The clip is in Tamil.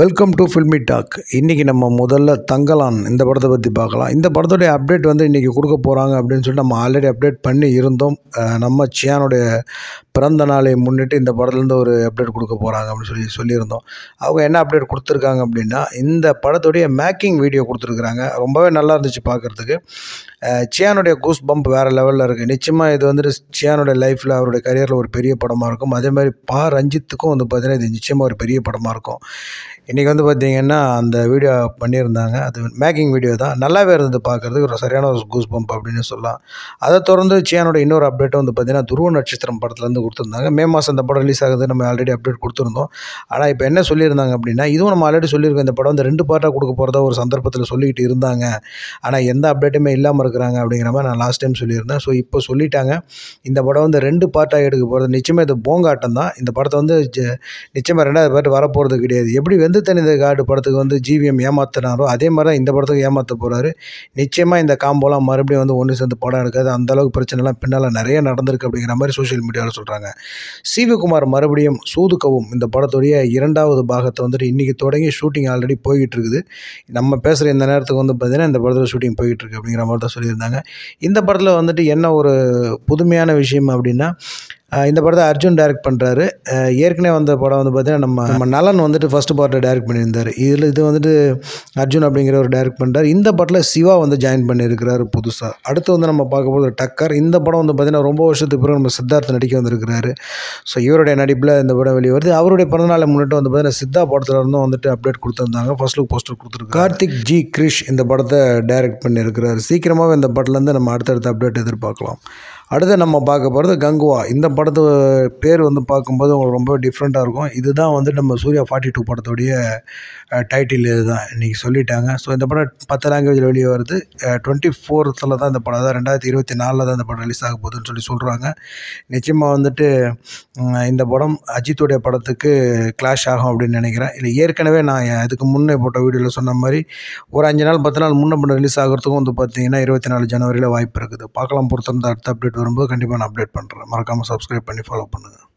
வெல்கம் டு ஃபில்மி டாக் இன்றைக்கி நம்ம முதல்ல தங்கலான் இந்த படத்தை பற்றி பார்க்கலாம். இந்த படத்துடைய அப்டேட் வந்து இன்றைக்கி கொடுக்க போகிறாங்க அப்படின்னு சொல்லிட்டு நம்ம ஆல்ரெடி அப்டேட் பண்ணி இருந்தோம். நம்ம சியானுடைய பிறந்த நாளை முன்னிட்டு இந்த படத்துலேருந்து ஒரு அப்டேட் கொடுக்க போகிறாங்க அப்படின்னு சொல்லி சொல்லியிருந்தோம். அவங்க என்ன அப்டேட் கொடுத்துருக்காங்க அப்படின்னா இந்த படத்துடைய மேக்கிங் வீடியோ கொடுத்துருக்குறாங்க. ரொம்பவே நல்லா இருந்துச்சு பார்க்குறதுக்கு. சியானுடைய கூஸ் பம்ப் வேறு லெவலில் இருக்குது நிச்சயமாக இது வந்துட்டு சியானுடைய லைஃப்பில் அவருடைய கரியரில் ஒரு பெரிய படமாக இருக்கும். அதே மாதிரி பா ரஞ்சித்துக்கும் வந்து பார்த்திங்கன்னா இது நிச்சயமாக ஒரு பெரிய படமாக இருக்கும். இன்றைக்கி வந்து பார்த்திங்கன்னா அந்த வீடியோ பண்ணியிருந்தாங்க. அது மேக்கிங் வீடியோ தான். நல்லாவே இருந்தது பார்க்குறதுக்கு ஒரு சரியான ஒரு கூஸ் பம்ப் அப்படின்னு சொல்லலாம். அதை தொடர்ந்து சியானோட இன்னொரு அப்டேட்டும் வந்து பார்த்திங்கன்னா துருவ நட்சத்திரம் படத்துலேருந்து கொடுத்துருந்தாங்க. மே மாதம் இந்த படம் ரிலீஸ் ஆகுது. நம்ம ஆல்ரெடி அப்டேட் கொடுத்துருந்தோம். ஆனால் இப்போ என்ன சொல்லியிருந்தாங்க அப்படின்னா இதுவும் நம்ம ஆல்ரெடி சொல்லியிருக்கோம் இந்த படம் வந்து ரெண்டு பார்ட்டாக கொடுக்க போகிறதா ஒரு சந்தர்ப்பத்தில் சொல்லிக்கிட்டு இருந்தாங்க. ஆனால் எந்த அப்டேட்டுமே இல்லாமல் இருக்கிறாங்க அப்படிங்கிற மாதிரி நான் லாஸ்ட் டைம் சொல்லியிருந்தேன். ஸோ இப்போ சொல்லிட்டாங்க. இந்த படம் வந்து ரெண்டு பார்ட்டாக எடுக்க போகிறது நிச்சயமாக இது போங்காட்டம் தான். இந்த படத்தை வந்து ஜ- நிச்சயமாக ரெண்டாவது பார்ட் வரப்போகிறது கிடையாது. எப்படி வந்து தனித காடு படத்துக்கு வந்து ஜிவிஎம் ஏமாத்தினாரோ அதே மாதிரி தான் இந்த படத்துக்கு ஏமாற்ற போகிறாரு நிச்சயமாக இந்த காம்போலாம் மறுபடியும் வந்து ஒன்று சேர்ந்து படம் எடுக்காது. அந்தளவுக்கு பிரச்சனைலாம் பின்னால் நிறைய நடந்திருக்கு அப்படிங்கிற மாதிரி சோஷியல் மீடியாவில் சொல்கிறாங்க சிவகுமார் மறுபடியும் சூதுக்கவும் இந்த படத்துடைய இரண்டாவது பாகத்தை வந்துட்டு இன்றைக்கி தொடங்கி ஷூட்டிங் ஆல்ரெடி போய்கிட்டு இருக்குது. நம்ம பேசுகிற இந்த நேரத்துக்கு வந்து பார்த்திங்கன்னா இந்த படத்தில் ஷூட்டிங் போய்கிட்டு இருக்கு அப்படிங்கிற மாதிரி தான் சொல்லியிருந்தாங்க. இந்த படத்தில் வந்துட்டு என்ன ஒரு புதுமையான விஷயம் அப்படின்னா இந்த படத்தை அர்ஜுன் டைரக்ட் பண்ணுறாரு ஏற்கனவே வந்த படம் வந்து பார்த்தீங்கன்னா நம்ம நம்ம நலன் வந்துட்டு ஃபஸ்ட் பார்ட்டை டைரக்ட் பண்ணியிருந்தார். இதில் இது வந்துட்டு அர்ஜுன் அப்படிங்கிற ஒரு டைரக்ட் பண்ணுறாரு இந்த படத்தில் சிவா வந்து ஜாயின் பண்ணியிருக்கிறாரு புதுசாக அடுத்து வந்து நம்ம பார்க்க போகிறது டக்கர். இந்த படம் வந்து பார்த்திங்கன்னா ரொம்ப வருஷத்துக்கு பிறகு நம்ம சித்தார்த் நடிக்க வந்திருக்கிறாரு. ஸோ இவருடைய நடிப்பில் இந்த படம் வெளியே வருது அவருடைய பிறந்தநாளை முன்னிட்டு வந்து பார்த்தீங்கன்னா சித்தா படத்துல இருந்தும் வந்துட்டு அப்டேட் கொடுத்துருந்தாங்க. ஃபர்ஸ்ட் லுக் போஸ்டர் கொடுத்துருக்காரு. கார்த்திக் ஜி கிரிஷ் இந்த படத்தை டைரக்ட் பண்ணியிருக்கிறாரு. சீக்கிரமாகவே இந்த படத்துலேருந்து நம்ம அடுத்தடுத்த அப்டேட் எதிர்பார்க்கலாம். அடுத்து நம்ம பார்க்க போகிறது கங்குவா. இந்த படத்து பேர் வந்து பார்க்கும்போது உங்களுக்கு ரொம்ப டிஃப்ரெண்ட்டாக இருக்கும். இதுதான் வந்து நம்ம சூர்யா ஃபார்ட்டி டூ படத்துடைய டைட்டில் இதுதான். இன்றைக்கி சொல்லிட்டாங்க. ஸோ இந்த படம் பத்து லாங்குவேஜில் வெளியே வருது. டுவெண்ட்டி ஃபோர்த்தில் தான் இந்த படம் தான் ரெண்டாயிரத்தி இருபத்தி நாலில் தான் இந்த படம் ரிலீஸ் ஆக போகுதுன்னு சொல்லி சொல்கிறாங்க நிச்சயமாக வந்துட்டு இந்த படம் அஜித்துடைய படத்துக்கு கிளாஷ் ஆகும் அப்படின்னு நினைக்கிறேன். இல்லை ஏற்கனவே நான் அதுக்கு இதுக்கு முன்னே போட்ட வீடியோவில் சொன்ன மாதிரி ஒரு அஞ்சு நாள் பத்து நாள் முன்னே படம் ரிலீஸ் ஆகிறதுக்கும் வந்து பார்த்தீங்கன்னா இருபத்தி நாலு ஜனவரியில் வாய்ப்பு இருக்குது. பார்க்கலாம் பொறுத்திருந்த அடுத்த அப்டேட் வரும்போது கண்டிப்பாக நான் அப்டேட் பண்ணுறேன் மறக்காமல் சப்ஸ்கிரைப் பண்ணி ஃபாலோ பண்ணுங்கள்